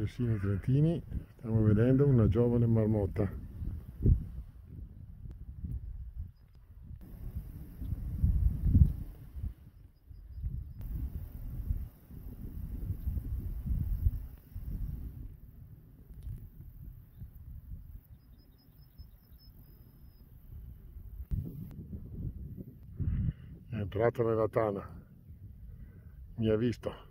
Persino Trentini, stiamo vedendo una giovane marmotta. È entrata nella tana, mi ha visto.